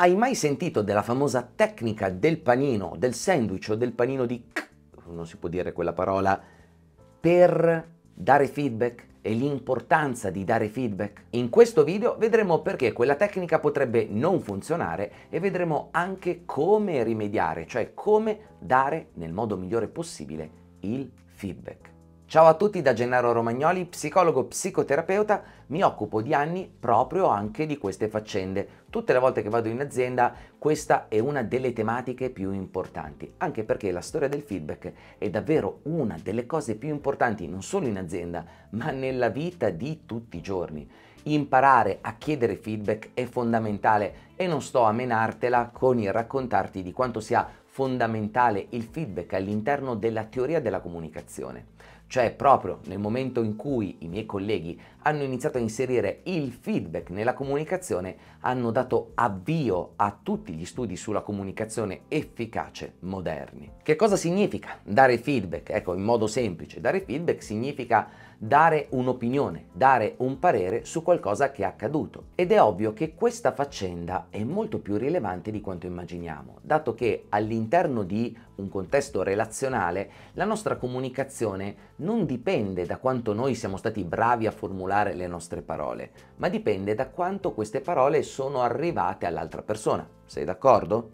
Hai mai sentito della famosa tecnica del panino, del sandwich o del panino di non si può dire quella parola, per dare feedback e l'importanza di dare feedback? In questo video vedremo perché quella tecnica potrebbe non funzionare e vedremo anche come rimediare, cioè come dare nel modo migliore possibile il feedback. Ciao a tutti da Gennaro Romagnoli, psicologo psicoterapeuta, mi occupo di anni proprio anche di queste faccende. Tutte le volte che vado in azienda questa è una delle tematiche più importanti, anche perché la storia del feedback è davvero una delle cose più importanti non solo in azienda, ma nella vita di tutti i giorni. Imparare a chiedere feedback è fondamentale e non sto a menartela con il raccontarti di quanto sia fondamentale il feedback all'interno della teoria della comunicazione. Cioè proprio nel momento in cui i miei colleghi hanno iniziato a inserire il feedback nella comunicazione, hanno dato avvio a tutti gli studi sulla comunicazione efficace moderni. Che cosa significa dare feedback? Ecco, in modo semplice, dare feedback significa dare un'opinione, dare un parere su qualcosa che è accaduto. Ed è ovvio che questa faccenda è molto più rilevante di quanto immaginiamo, dato che all'interno di un contesto relazionale la nostra comunicazione non dipende da quanto noi siamo stati bravi a formulare le nostre parole, ma dipende da quanto queste parole sono arrivate all'altra persona. Sei d'accordo?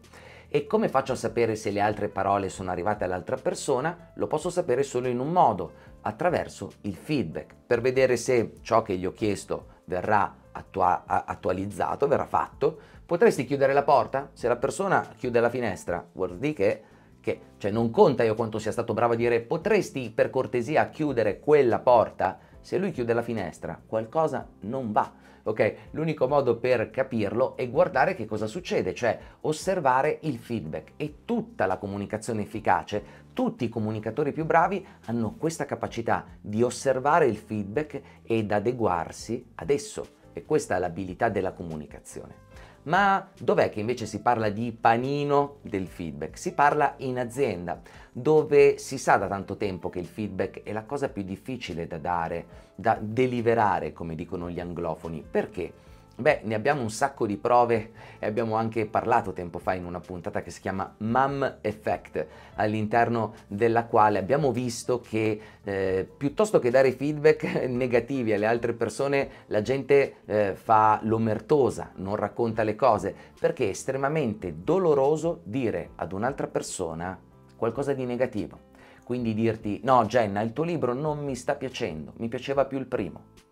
E come faccio a sapere se le altre parole sono arrivate all'altra persona? Lo posso sapere solo in un modo, attraverso il feedback, per vedere se ciò che gli ho chiesto verrà attua- attualizzato, verrà fatto. Potresti chiudere la porta? Se la persona chiude la finestra, vuol dire che, che cioè non conta io quanto sia stato bravo a dire potresti per cortesia chiudere quella porta? Se lui chiude la finestra, qualcosa non va ok? L'unico modo per capirlo è guardare che cosa succede, cioè osservare il feedback e tutta la comunicazione efficace, tutti i comunicatori più bravi hanno questa capacità di osservare il feedback ed adeguarsi ad esso e questa è l'abilità della comunicazione. Ma dov'è che invece si parla di panino del feedback? Si parla in azienda, dove si sa da tanto tempo che il feedback è la cosa più difficile da dare, da deliverare, come dicono gli anglofoni. Perché? Beh, ne abbiamo un sacco di prove e abbiamo anche parlato tempo fa in una puntata che si chiama Mum Effect, all'interno della quale abbiamo visto che eh, piuttosto che dare feedback negativi alle altre persone, la gente eh, fa l'omertosa, non racconta le cose, perché è estremamente doloroso dire ad un'altra persona qualcosa di negativo. Quindi dirti, no Jenna, il tuo libro non mi sta piacendo, mi piaceva più il primo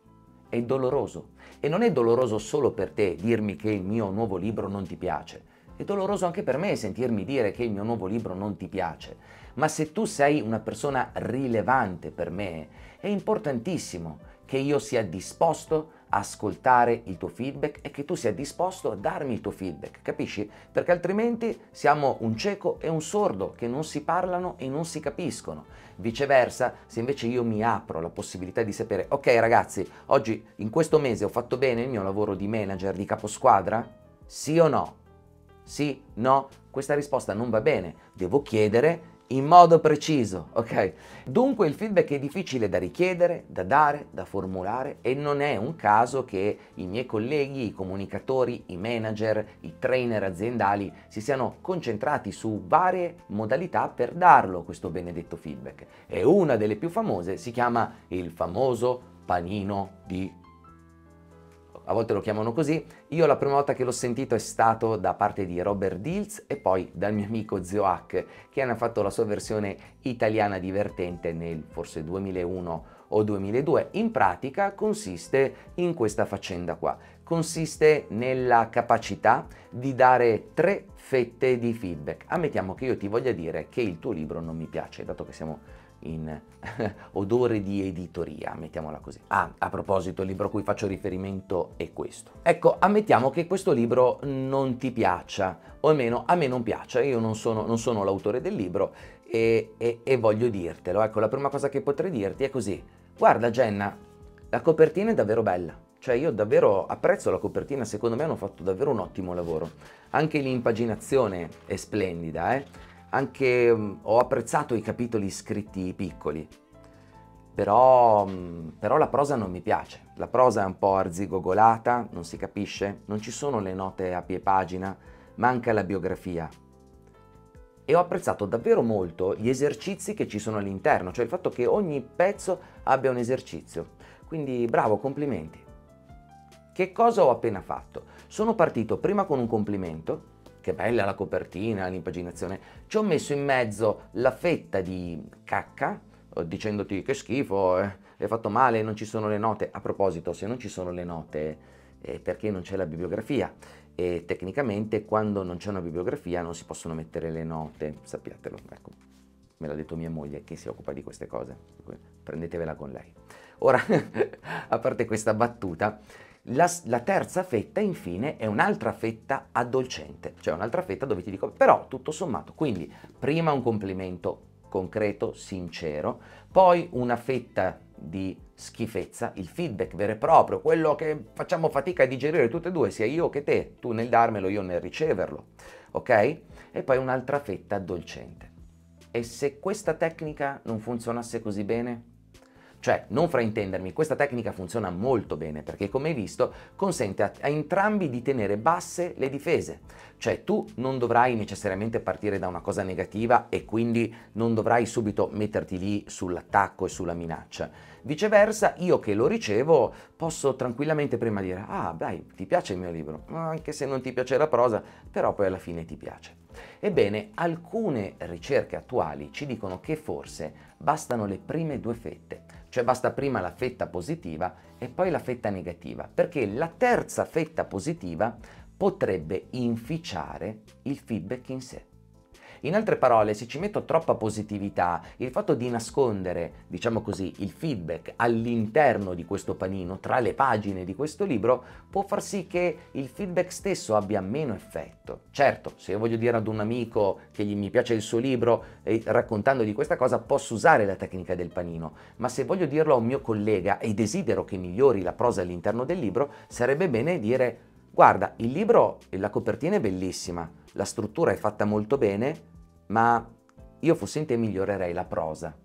è doloroso. E non è doloroso solo per te dirmi che il mio nuovo libro non ti piace. È doloroso anche per me sentirmi dire che il mio nuovo libro non ti piace. Ma se tu sei una persona rilevante per me, è importantissimo che io sia disposto ascoltare il tuo feedback e che tu sia disposto a darmi il tuo feedback, capisci? Perché altrimenti siamo un cieco e un sordo che non si parlano e non si capiscono. Viceversa, se invece io mi apro la possibilità di sapere, ok ragazzi, oggi in questo mese ho fatto bene il mio lavoro di manager, di caposquadra? Sì o no? Sì, no? Questa risposta non va bene. Devo chiedere in modo preciso, ok? Dunque il feedback è difficile da richiedere, da dare, da formulare e non è un caso che i miei colleghi, i comunicatori, i manager, i trainer aziendali si siano concentrati su varie modalità per darlo questo benedetto feedback. E una delle più famose si chiama il famoso panino di a volte lo chiamano così. Io la prima volta che l'ho sentito è stato da parte di Robert Dills e poi dal mio amico Zio Hack, che hanno fatto la sua versione italiana divertente nel forse 2001 o 2002. In pratica consiste in questa faccenda qua. Consiste nella capacità di dare tre fette di feedback. Ammettiamo che io ti voglia dire che il tuo libro non mi piace, dato che siamo in odore di editoria, mettiamola così. Ah, a proposito, il libro a cui faccio riferimento è questo. Ecco, ammettiamo che questo libro non ti piaccia, o almeno a me non piaccia, io non sono, non sono l'autore del libro e, e, e voglio dirtelo. Ecco, la prima cosa che potrei dirti è così. Guarda Jenna, la copertina è davvero bella. Cioè io davvero apprezzo la copertina, secondo me hanno fatto davvero un ottimo lavoro. Anche l'impaginazione è splendida, eh? Anche um, ho apprezzato i capitoli scritti piccoli, però, um, però, la prosa non mi piace. La prosa è un po' arzigogolata, non si capisce, non ci sono le note a pie pagina, manca la biografia. E ho apprezzato davvero molto gli esercizi che ci sono all'interno, cioè il fatto che ogni pezzo abbia un esercizio. Quindi bravo, complimenti. Che cosa ho appena fatto? Sono partito prima con un complimento, che bella la copertina, l'impaginazione, ci ho messo in mezzo la fetta di cacca, dicendoti che schifo, eh, hai fatto male, non ci sono le note. A proposito, se non ci sono le note, eh, perché non c'è la bibliografia? E tecnicamente quando non c'è una bibliografia non si possono mettere le note, sappiatelo, ecco, me l'ha detto mia moglie che si occupa di queste cose, prendetevela con lei. Ora, a parte questa battuta, la, la, terza fetta infine è un'altra fetta addolcente, cioè un'altra fetta dove ti dico però tutto sommato, quindi prima un complimento concreto, sincero, poi una fetta di schifezza, il feedback vero e proprio, quello che facciamo fatica a digerire tutte e due, sia io che te, tu nel darmelo, io nel riceverlo, ok? E poi un'altra fetta addolcente. E se questa tecnica non funzionasse così bene? Cioè, non fraintendermi, questa tecnica funziona molto bene perché, come hai visto, consente a, a, entrambi di tenere basse le difese. Cioè, tu non dovrai necessariamente partire da una cosa negativa e quindi non dovrai subito metterti lì sull'attacco e sulla minaccia. Viceversa, io che lo ricevo posso tranquillamente prima dire ah dai, ti piace il mio libro, anche se non ti piace la prosa, però poi alla fine ti piace. Ebbene, alcune ricerche attuali ci dicono che forse bastano le prime due fette, cioè basta prima la fetta positiva e poi la fetta negativa, perché la terza fetta positiva potrebbe inficiare il feedback in sé. In altre parole, se ci metto troppa positività, il fatto di nascondere, diciamo così, il feedback all'interno di questo panino, tra le pagine di questo libro, può far sì che il feedback stesso abbia meno effetto. Certo, se io voglio dire ad un amico che gli mi piace il suo libro e raccontandogli questa cosa, posso usare la tecnica del panino, ma se voglio dirlo a un mio collega e desidero che migliori la prosa all'interno del libro, sarebbe bene dire guarda, il libro, la copertina è bellissima, la struttura è fatta molto bene, ma io fossi migliorerei la prosa.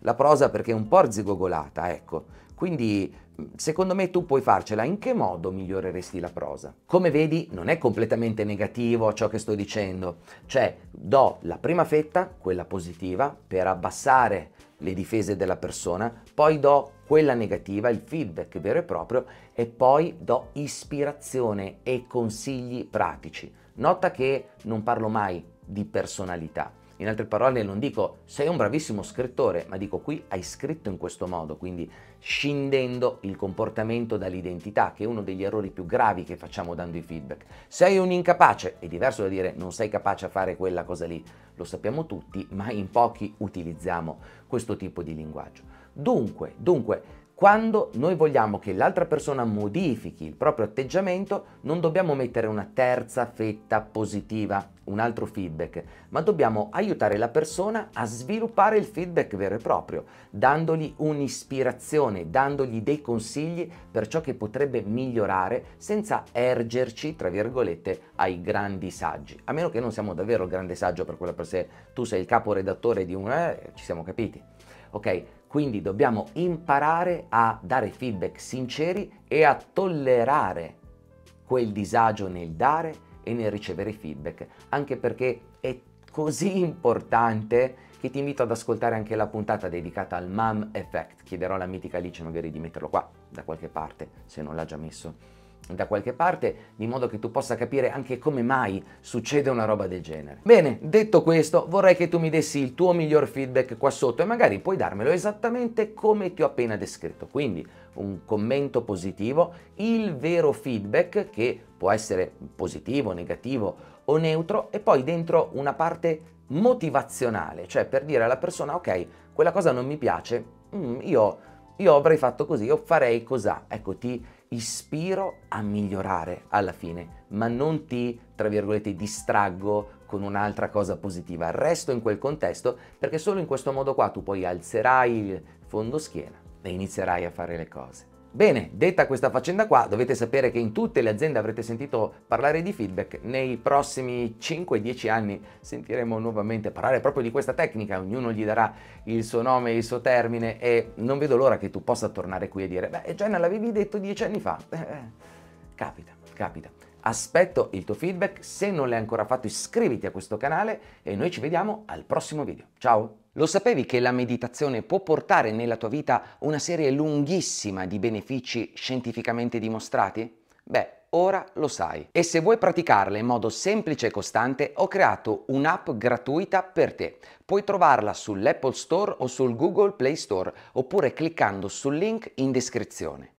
La prosa perché è un po' arzigogolata, ecco. Quindi secondo me tu puoi farcela. In che modo miglioreresti la prosa? Come vedi non è completamente negativo ciò che sto dicendo. Cioè do la prima fetta, quella positiva, per abbassare le difese della persona, poi do quella negativa, il feedback vero e proprio, e poi do ispirazione e consigli pratici. Nota che non parlo mai di personalità. In altre parole non dico sei un bravissimo scrittore, ma dico qui hai scritto in questo modo, quindi scindendo il comportamento dall'identità, che è uno degli errori più gravi che facciamo dando i feedback. Sei un incapace, è diverso da dire non sei capace a fare quella cosa lì, lo sappiamo tutti, ma in pochi utilizziamo questo tipo di linguaggio. Dunque, dunque, quando noi vogliamo che l'altra persona modifichi il proprio atteggiamento, non dobbiamo mettere una terza fetta positiva, un altro feedback, ma dobbiamo aiutare la persona a sviluppare il feedback vero e proprio, dandogli un'ispirazione, dandogli dei consigli per ciò che potrebbe migliorare senza ergerci, tra virgolette, ai grandi saggi. A meno che non siamo davvero grande saggio per quella per sé, tu sei il capo redattore di un... Eh, ci siamo capiti. Ok? Quindi dobbiamo imparare a dare feedback sinceri e a tollerare quel disagio nel dare e nel ricevere feedback, anche perché è così importante che ti invito ad ascoltare anche la puntata dedicata al Mom Effect. Chiederò alla mitica Alice magari di metterlo qua da qualche parte, se non l'ha già messo da qualche parte, di modo che tu possa capire anche come mai succede una roba del genere. Bene, detto questo, vorrei che tu mi dessi il tuo miglior feedback qua sotto e magari puoi darmelo esattamente come ti ho appena descritto. Quindi un commento positivo, il vero feedback che può essere positivo, negativo o neutro e poi dentro una parte motivazionale, cioè per dire alla persona ok, quella cosa non mi piace, mm, io, io avrei fatto così, io farei cos'ha. Ecco, ti ispiro a migliorare alla fine, ma non ti, tra virgolette, distraggo con un'altra cosa positiva. Resto in quel contesto perché solo in questo modo qua tu poi alzerai il fondo schiena e inizierai a fare le cose. Bene, detta questa faccenda qua, dovete sapere che in tutte le aziende avrete sentito parlare di feedback, nei prossimi 5-10 anni sentiremo nuovamente parlare proprio di questa tecnica, ognuno gli darà il suo nome e il suo termine e non vedo l'ora che tu possa tornare qui e dire, beh Gianna l'avevi detto 10 anni fa, eh, capita, capita. Aspetto il tuo feedback, se non l'hai ancora fatto iscriviti a questo canale e noi ci vediamo al prossimo video. Ciao! Lo sapevi che la meditazione può portare nella tua vita una serie lunghissima di benefici scientificamente dimostrati? Beh, ora lo sai. E se vuoi praticarla in modo semplice e costante, ho creato un'app gratuita per te. Puoi trovarla sull'Apple Store o sul Google Play Store oppure cliccando sul link in descrizione.